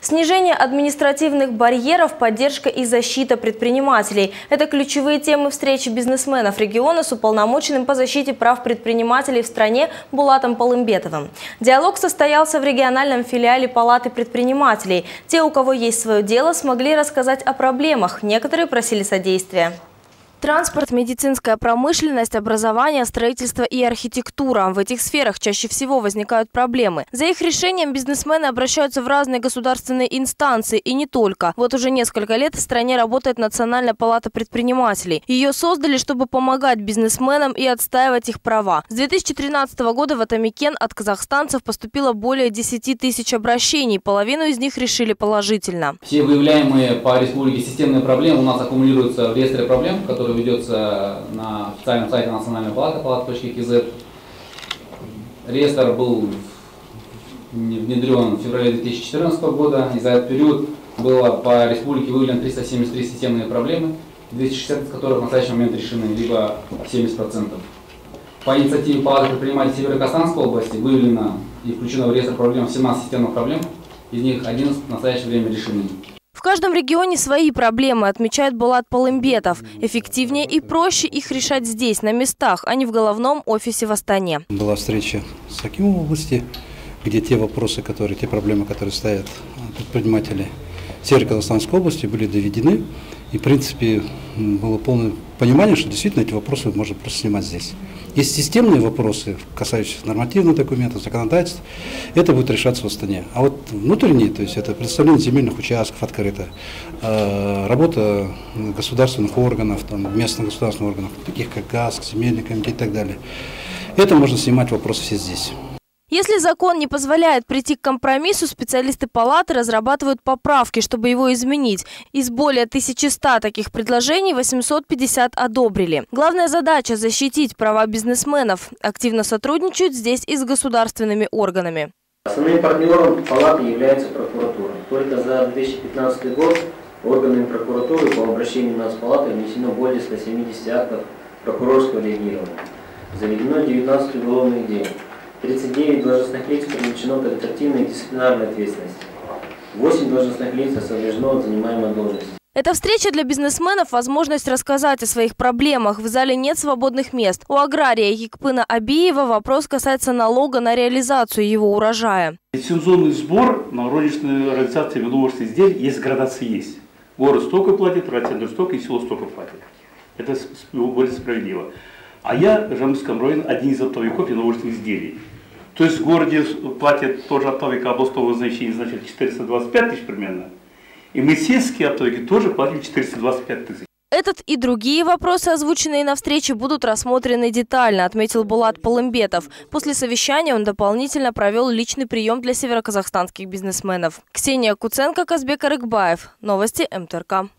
Снижение административных барьеров, поддержка и защита предпринимателей – это ключевые темы встречи бизнесменов региона с уполномоченным по защите прав предпринимателей в стране Булатом Полымбетовым. Диалог состоялся в региональном филиале Палаты предпринимателей. Те, у кого есть свое дело, смогли рассказать о проблемах. Некоторые просили содействия. Транспорт, медицинская промышленность, образование, строительство и архитектура. В этих сферах чаще всего возникают проблемы. За их решением бизнесмены обращаются в разные государственные инстанции и не только. Вот уже несколько лет в стране работает Национальная палата предпринимателей. Ее создали, чтобы помогать бизнесменам и отстаивать их права. С 2013 года в Атамикен от казахстанцев поступило более 10 тысяч обращений. Половину из них решили положительно. Все выявляемые по республике системные проблемы у нас аккумулируются в реестре проблем, которые который ведется на официальном сайте Национальной палаты, палата.кз. Реестр был внедрен в феврале 2014 года, и за этот период было по республике выявлено 373 системные проблемы, 260 из которых в настоящий момент решены, либо 70%. По инициативе Палаты предпринимателей Северо-Казахстанской области выявлено и включено в реестр проблем 17 системных проблем, из них 11 в настоящее время решены. В каждом регионе свои проблемы, отмечает Булат Полымбетов. Эффективнее и проще их решать здесь, на местах, а не в головном офисе в Астане. Была встреча с Акимом области, где те вопросы, которые, те проблемы, которые стоят предприниматели Северо-Казахстанской области, были доведены. И, в принципе, было полное понимание, что действительно эти вопросы можно просто снимать здесь. Есть системные вопросы, касающиеся нормативных документов, законодательств, это будет решаться в Астане. А вот внутренние, то есть это представление земельных участков открыто, э, работа государственных органов, там, местных государственных органов, таких как ГАЗ, земельный комитет и так далее, это можно снимать вопросы все здесь. Если закон не позволяет прийти к компромиссу, специалисты палаты разрабатывают поправки, чтобы его изменить. Из более 1100 таких предложений 850 одобрили. Главная задача – защитить права бизнесменов. Активно сотрудничают здесь и с государственными органами. Основным партнером палаты является прокуратура. Только за 2015 год органами прокуратуры по обращению нас палаты внесено более 170 актов прокурорского реагирования. Заведено 19 уголовных дел. 39 должностных лиц привлечено к административной и дисциплинарной ответственности. 8 должностных лиц освобождено от занимаемой должности. Эта встреча для бизнесменов – возможность рассказать о своих проблемах. В зале нет свободных мест. У агрария Якпына Абиева вопрос касается налога на реализацию его урожая. Лицензионный сбор на розничную реализацию виноводных изделий есть градация есть. Город столько платит, райцентр столько и село столько платит. Это более справедливо. А я в Жамском районе один из оптовиков виноводных изделий. То есть в городе платят тоже оптовик областного значения, значит 425 тысяч примерно. И мы сельские оптовики тоже платим 425 тысяч. Этот и другие вопросы, озвученные на встрече, будут рассмотрены детально, отметил Булат Полымбетов. После совещания он дополнительно провел личный прием для североказахстанских бизнесменов. Ксения Куценко, Казбек Арыкбаев. Новости МТРК.